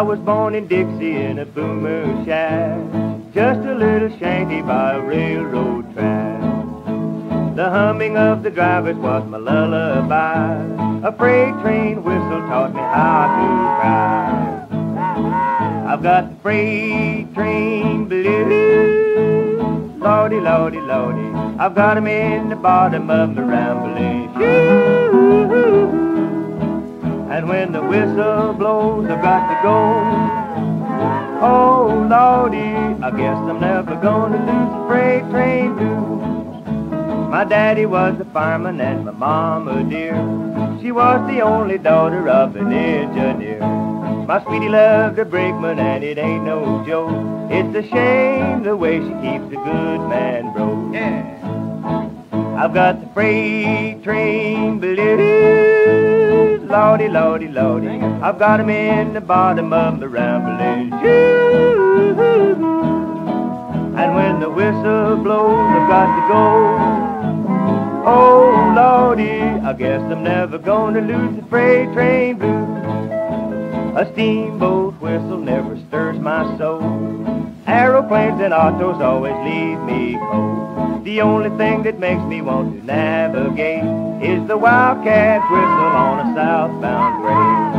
was born in Dixie in a boomer shack, just a little shanty by a railroad track. The humming of the drivers was my lullaby. A freight train whistle taught me how to cry. I've got the freight train blues, lordy, lordy, lordy. I've got 'em in the bottom of my rambling And when the whistle blows, I've got to go. Oh, lordy, I guess I'm never gonna lose the freight train blues. My daddy was a fireman and my mama dear. She was the only daughter of an engineer. My sweetie loved a brakeman and it ain't no joke. It's a shame the way she keeps a good man broke. Yeah. I've got the freight train blues, lordy, lordy, lordy. I've got 'em in the bottom of the rambling shoes. And when the whistle blows, I've got to go. Oh, lordy, I guess I'm never gonna lose the freight train blues. A steamboat whistle never stirs my soul. Aeroplanes and autos always leave me cold. The only thing that makes me want to navigate is the wildcat whistle on a southbound grade.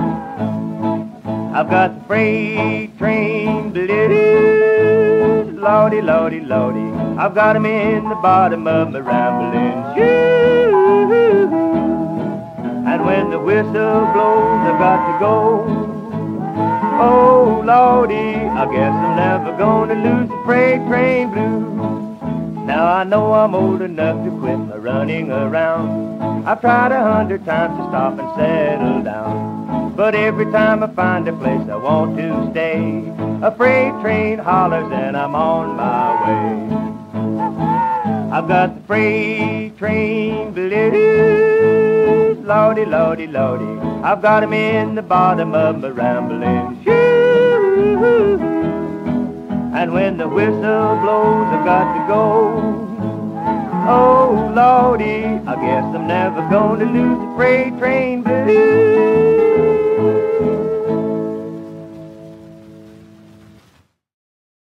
I've got the freight train blues, lordy, lordy, lordy. I've got 'em in the bottom of my rambling shoes. And when the whistle blows, I've got to go. Oh, lordy, I guess I'm never gonna lose the freight train blues. Now I know I'm old enough to quit my running around. I've tried a hundred times to stop and settle down. But every time I find a place I want to stay, a freight train hollers and I'm on my way. I've got the freight train blues, lordy, lordy, lordy. I've got 'em in the bottom of my rambling shoes. And when the whistle blows, I've got to go. Oh, lordy, I guess I'm never gonna lose the freight train blues.